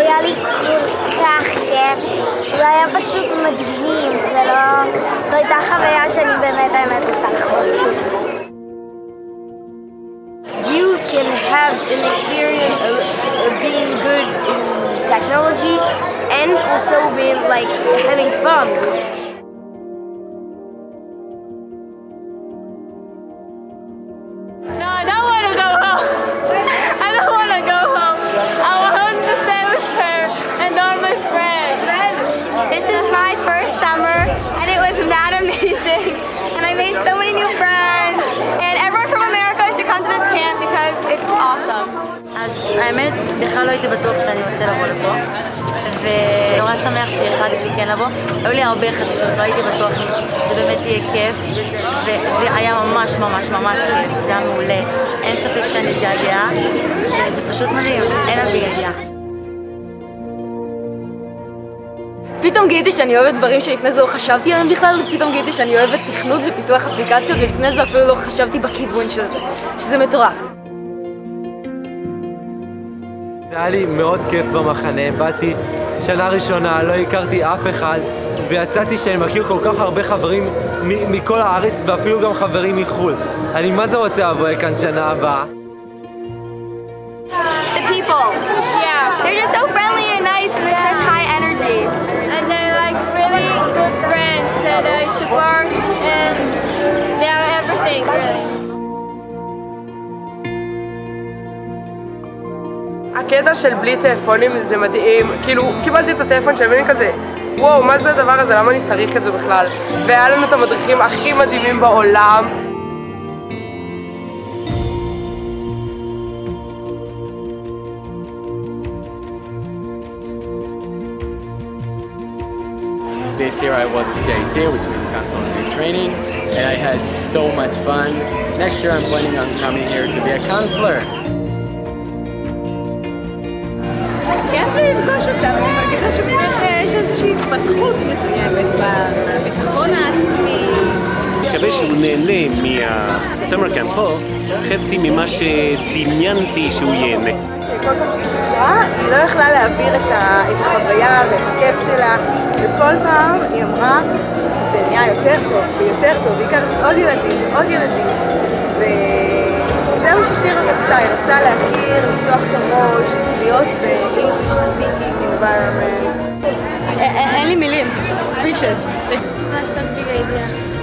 היה לי כל כך כיף. זה היה פשוט מדהים, זה לא... זו הייתה חוויה שאני באמת האמת רוצה לחוות שוב. You can have an experience of, of being good in technology and also being like having fun. This is my first summer and it was mad amazing. And I made so many new friends. And everyone from America should come to this camp because it's awesome. אז האמת, בכלל לא הייתי בטוח שאני רוצה לבוא לפה, ונורא שמח שהחלטתי כן לבוא. היו לי הרבה חששות, לא הייתי בטוח אם זה באמת יהיה כיף, וזה היה ממש ממש ממש כיף, זה היה מעולה. אין ספק שאני מתגעגעה, וזה פשוט מדהים, אין על בגעגעה. פתאום גיליתי שאני אוהבת דברים שלפני זה לא חשבתי עליהם בכלל, פתאום גיליתי שאני אוהבת תכנות ופיתוח אפליקציות ולפני זה אפילו לא חשבתי בכיוון של זה, שזה מטורף. היה לי מאוד כיף במחנה, באתי שנה ראשונה, לא הכרתי אף אחד ויצאתי שאני מכיר כל כך הרבה חברים מכל הארץ ואפילו גם חברים מחו"ל. אני מה זה רוצה לבוא לכאן שנה הבאה. הקטע של בלי טלפונים זה מדהים, כאילו קיבלתי את הטלפון של מין כזה וואו, מה זה הדבר הזה? למה אני צריך את זה בכלל? והיה לנו את המדריכים הכי מדהימים בעולם This year I was a CIT, which means counseling training, and I had so much fun. Next year I'm planning on coming here to be a counselor. כיף לי לפגוש אותם, אני מרגישה שבאמת יש איזושהי התפתחות מסוימת בביטחון העצמי. מקווה שהוא נהנה מהסמר קאמפ פה, חצי ממה שדמיינתי שהוא ייהנה. כל פעם שהיא נפגשה, היא לא יכלה להעביר את, החוויה ואת הכיף שלה, וכל פעם היא אמרה שזה נהיה יותר טוב ויותר טוב, והיא הכרת עוד ילדים, עוד ילדים, וזהו ששירה רצתה, היא רצתה להכיר, לפתוח את הראש, להיות ב-English English-speaking environment. Any million speeches. Hashtag big idea.